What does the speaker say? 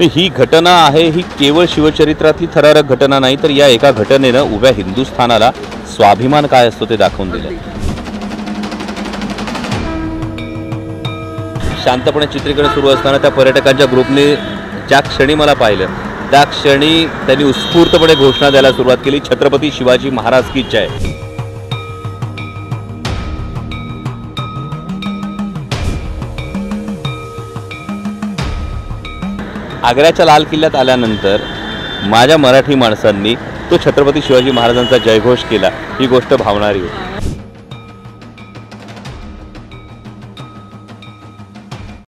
ही घटना आहे ही केवळ शिवचरित्रातली थरारक घटना नाही तर या एका घटनेनं उभ्या हिंदुस्थानाला स्वाभिमान काय असतो ते दाखवून दिलं. शांतपणे चित्रीकरण सुरू असताना त्या पर्यटकांच्या ग्रुपने ज्या क्षणी मला पाहिलं त्या क्षणी त्यांनी उत्स्फूर्तपणे घोषणा द्यायला सुरुवात केली छत्रपती शिवाजी महाराज की जय. आग्र्याच्या लाल किल्ल्यात आल्यानंतर माझ्या मराठी माणसांनी तो छत्रपती शिवाजी महाराजांचा जयघोष केला. ही गोष्ट भावणारी होती.